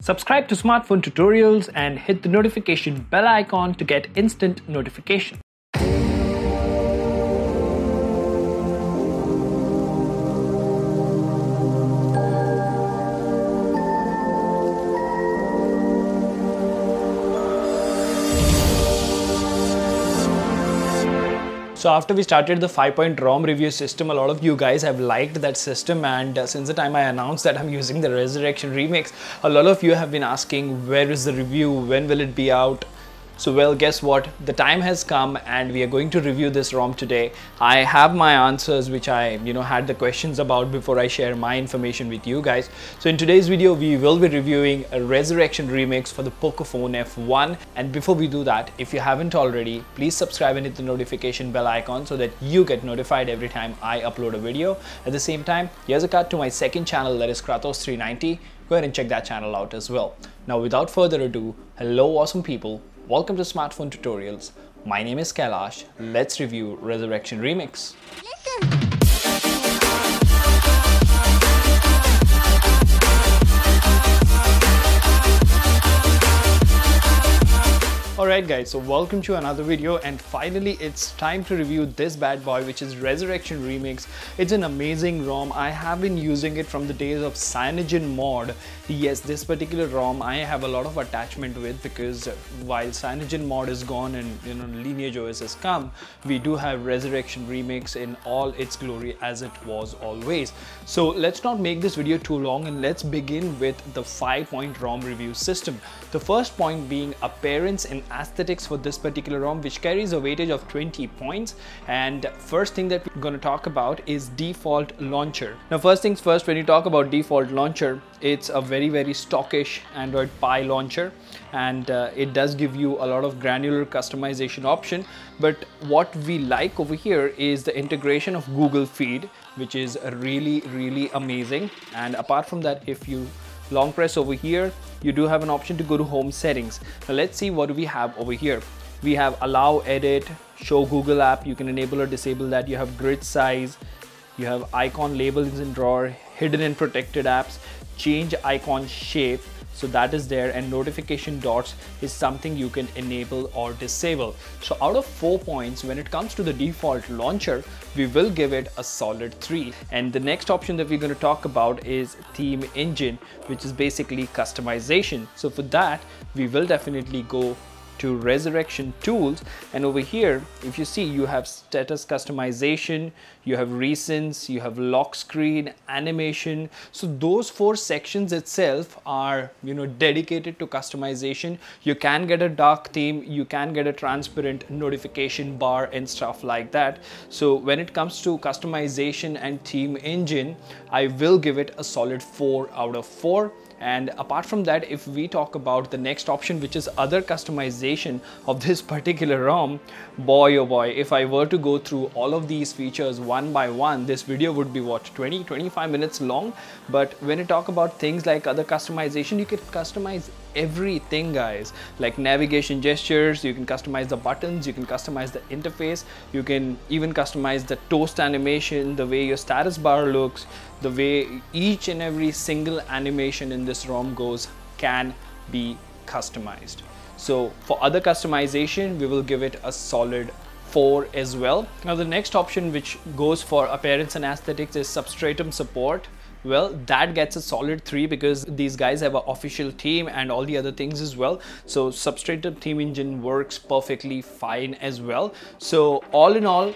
Subscribe to Smartphone2torials and hit the notification bell icon to get instant notification. So after we started the 5-point ROM review system, a lot of you guys have liked that system. And uh, since the time I announced that I'm using the Resurrection Remix, a lot of you have been asking where is the review, when will it be out, so well, guess what? The time has come and we are going to review this ROM today. I have my answers which I, you know, had the questions about before I share my information with you guys. So in today's video, we will be reviewing a Resurrection remix for the Pocophone F1. And before we do that, if you haven't already, please subscribe and hit the notification bell icon so that you get notified every time I upload a video. At the same time, here's a cut to my second channel that is Kratos390. Go ahead and check that channel out as well. Now, without further ado, hello awesome people Welcome to Smartphone2torials. My name is Kailash. Let's review Resurrection Remix. Alright guys, so welcome to another video and finally it's time to review this bad boy which is Resurrection Remix. It's an amazing ROM. I have been using it from the days of CyanogenMod. Yes, this particular ROM I have a lot of attachment with because while CyanogenMod is gone and you know Lineage OS has come, we do have Resurrection Remix in all its glory as it was always. So let's not make this video too long and let's begin with the 5 point ROM review system. The first point being appearance and aesthetics for this particular ROM which carries a weightage of 20 points. And first thing that we're going to talk about is default launcher. Now first things first when you talk about default launcher it's a very very stockish Android Pie launcher. And uh, it does give you a lot of granular customization option. But what we like over here is the integration of Google Feed which is really really amazing. And apart from that if you long press over here you do have an option to go to home settings. Now let's see what do we have over here. We have allow edit show google app. You can enable or disable that. You have grid size. You have icon labels in drawer hidden and protected apps. Change icon shape so that is there and notification dots is something you can enable or disable. So out of four points when it comes to the default launcher we will give it a solid three. And the next option that we're going to talk about is theme engine which is basically customization. So for that we will definitely go to resurrection tools. And over here if you see you have status customization you have recents you have lock screen animation. So those four sections itself are you know dedicated to customization. You can get a dark theme you can get a transparent notification bar and stuff like that. So when it comes to customization and theme engine i will give it a solid 4 out of 4 and apart from that, if we talk about the next option, which is other customization of this particular ROM, boy oh boy, if I were to go through all of these features one by one, this video would be what, 20, 25 minutes long. But when you talk about things like other customization, you can customize everything guys. Like navigation gestures you can customize the buttons you can customize the interface you can even customize the toast animation the way your status bar looks the way each and every single animation in this ROM goes can be customized. So for other customization we will give it a solid 4 as well. Now the next option which goes for appearance and aesthetics is substratum support well that gets a solid three because these guys have an official team and all the other things as well. So substratum theme engine works perfectly fine as well. So all in all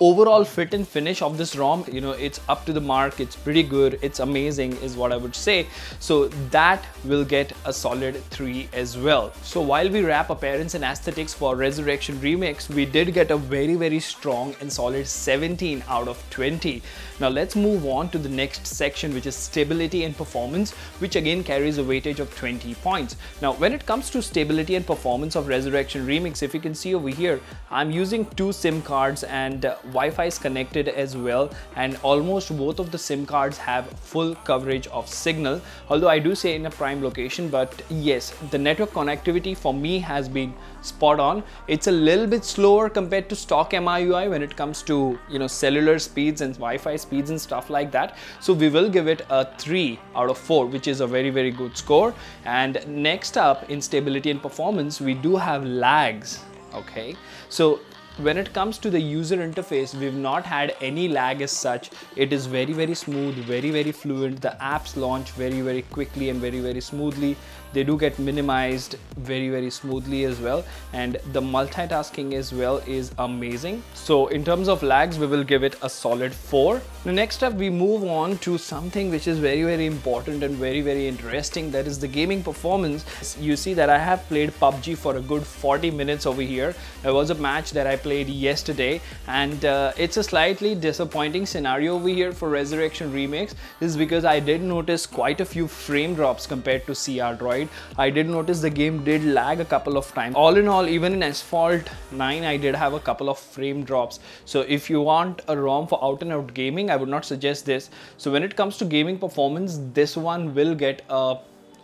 overall fit and finish of this ROM, you know, it's up to the mark, it's pretty good, it's amazing is what I would say. So that will get a solid 3 as well. So while we wrap appearance and aesthetics for Resurrection Remix, we did get a very very strong and solid 17 out of 20. Now let's move on to the next section which is stability and performance which again carries a weightage of 20 points. Now when it comes to stability and performance of Resurrection Remix, if you can see over here, I'm using two SIM cards and uh, Wi-Fi is connected as well and almost both of the SIM cards have full coverage of signal. Although I do say in a prime location but yes the network connectivity for me has been spot on. It's a little bit slower compared to stock MIUI when it comes to you know cellular speeds and Wi-Fi speeds and stuff like that. So we will give it a 3 out of 4 which is a very very good score. And next up in stability and performance we do have lags okay? So when it comes to the user interface we've not had any lag as such. It is very very smooth very very fluent. The apps launch very very quickly and very very smoothly. They do get minimized very very smoothly as well. And the multitasking as well is amazing. So in terms of lags we will give it a solid 4 now next up we move on to something which is very very important and very very interesting. That is the gaming performance. You see that I have played PUBG for a good 40 minutes over here. There was a match that I played yesterday and uh, it's a slightly disappointing scenario over here for Resurrection Remix this is because I did notice quite a few frame drops compared to crDroid I did notice the game did lag a couple of times. All in all, even in Asphalt 9, I did have a couple of frame drops. So if you want a ROM for out and out gaming, I would not suggest this. So when it comes to gaming performance, this one will get a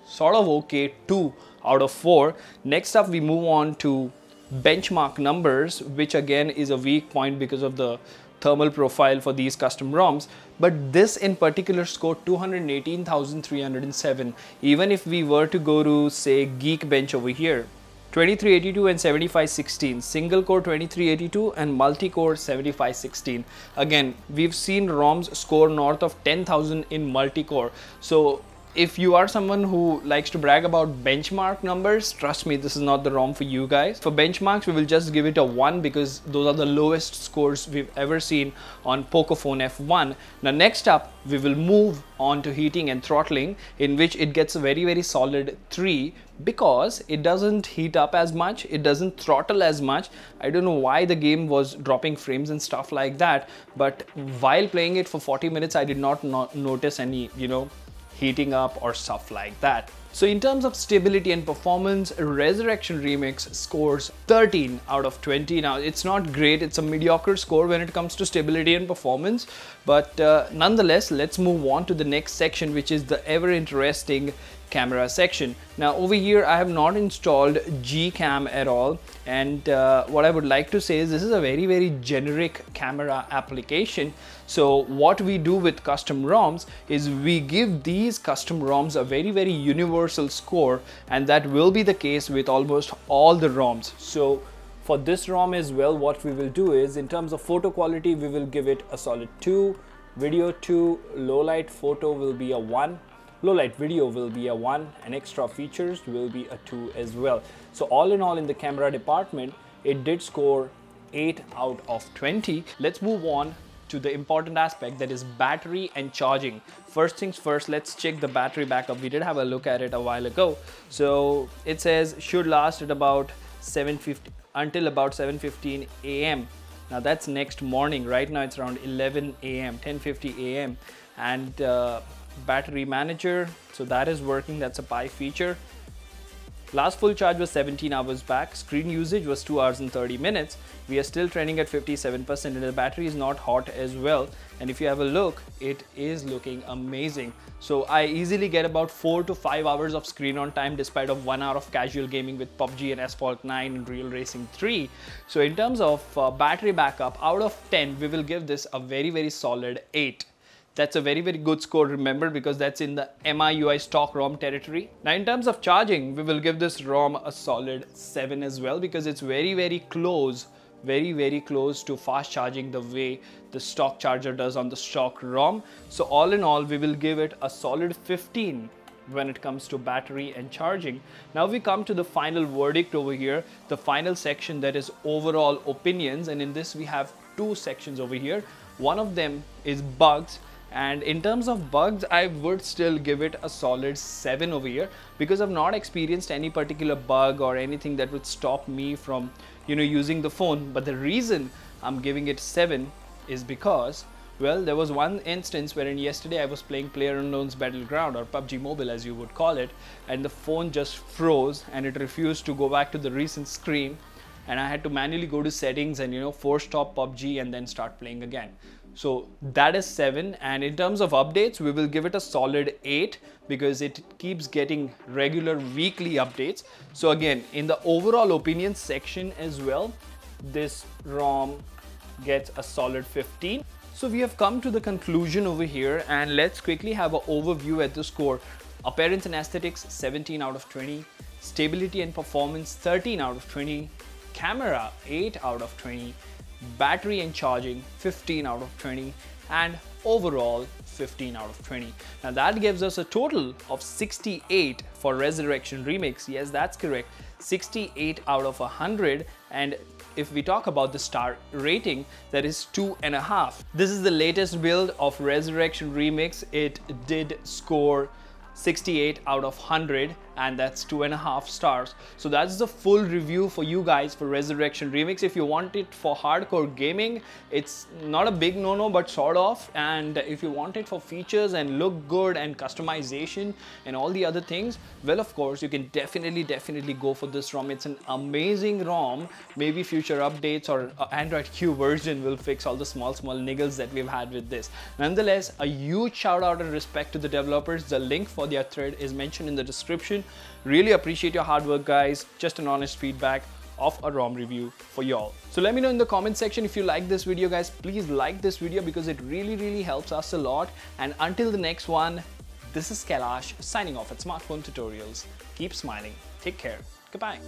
sort of okay 2 out of 4. Next up, we move on to benchmark numbers, which again is a weak point because of the thermal profile for these custom ROMs. But this in particular scored 218,307 even if we were to go to say Geekbench over here 2382 and 7516 single core 2382 and multi-core 7516 again we've seen ROMs score north of 10,000 in multi-core so if you are someone who likes to brag about benchmark numbers, trust me, this is not the ROM for you guys. For benchmarks, we will just give it a 1 because those are the lowest scores we've ever seen on Pocophone F1. Now next up, we will move on to heating and throttling in which it gets a very very solid 3 because it doesn't heat up as much, it doesn't throttle as much. I don't know why the game was dropping frames and stuff like that but while playing it for 40 minutes I did not, not notice any you know heating up or stuff like that. So in terms of stability and performance, Resurrection Remix scores 13 out of 20. Now it's not great, it's a mediocre score when it comes to stability and performance, but uh, nonetheless, let's move on to the next section which is the ever interesting camera section. Now over here I have not installed Gcam at all and uh, what I would like to say is this is a very very generic camera application. So what we do with custom ROMs is we give these custom ROMs a very very universal score and that will be the case with almost all the ROMs. So for this ROM as well what we will do is in terms of photo quality we will give it a solid 2, video 2, low light photo will be a 1 low light video will be a 1 and extra features will be a 2 as well. So all in all in the camera department, it did score 8 out of 20. Let's move on to the important aspect that is battery and charging. First things first, let's check the battery backup. We did have a look at it a while ago. So it says should last at about 750 until about 7:15 a.m. Now that's next morning. Right now it's around 11 a.m. 10:50 a.m. and uh, battery manager. So that is working. That's a Pie feature. Last full charge was 17 hours back. Screen usage was 2 hours and 30 minutes. We are still trending at 57% and the battery is not hot as well. And if you have a look it is looking amazing. So I easily get about 4 to 5 hours of screen on time despite of 1 hour of casual gaming with PUBG and Asphalt 9 and Real Racing 3 so in terms of uh, battery backup out of 10 we will give this a very very solid 8 that's a very, very good score, remember, because that's in the MIUI stock ROM territory. Now, in terms of charging, we will give this ROM a solid 7 as well, because it's very, very close, very, very close to fast charging the way the stock charger does on the stock ROM. So all in all, we will give it a solid 15 when it comes to battery and charging. Now we come to the final verdict over here, the final section that is overall opinions. And in this, we have two sections over here. One of them is bugs and in terms of bugs I would still give it a solid 7 over here because I've not experienced any particular bug or anything that would stop me from you know using the phone but the reason I'm giving it 7 is because well there was one instance wherein yesterday I was playing PlayerUnknown's Battleground or PUBG Mobile as you would call it and the phone just froze and it refused to go back to the recent screen and I had to manually go to settings and you know force stop PUBG and then start playing again. So that is 7 and in terms of updates we will give it a solid 8 because it keeps getting regular weekly updates. So again in the overall opinions section as well this ROM gets a solid 15. So we have come to the conclusion over here and let's quickly have an overview at the score. Appearance and aesthetics 17 out of 20, stability and performance 13 out of 20, camera 8 out of 20, battery and charging 15 out of 20 and overall 15 out of 20. Now that gives us a total of 68 for Resurrection Remix. Yes, that's correct. 68 out of 100 and if we talk about the star rating, that is two and a half. This is the latest build of Resurrection Remix. It did score 68 out of 100 and that's two and a half stars. So that's the full review for you guys for resurrection remix. If you want it for hardcore gaming it's not a big no-no but sort of. And if you want it for features and look good and customization and all the other things well of course you can definitely definitely go for this rom. It's an amazing rom. Maybe future updates or uh, android q version will fix all the small small niggles that we've had with this. Nonetheless a huge shout out and respect to the developers. The link for their thread is mentioned in the description Really appreciate your hard work guys. Just an honest feedback of a ROM review for y'all. So let me know in the comment section if you like this video guys. Please like this video because it really really helps us a lot. And until the next one, this is Kailash signing off at Smartphone2torials. Keep smiling. Take care. Goodbye.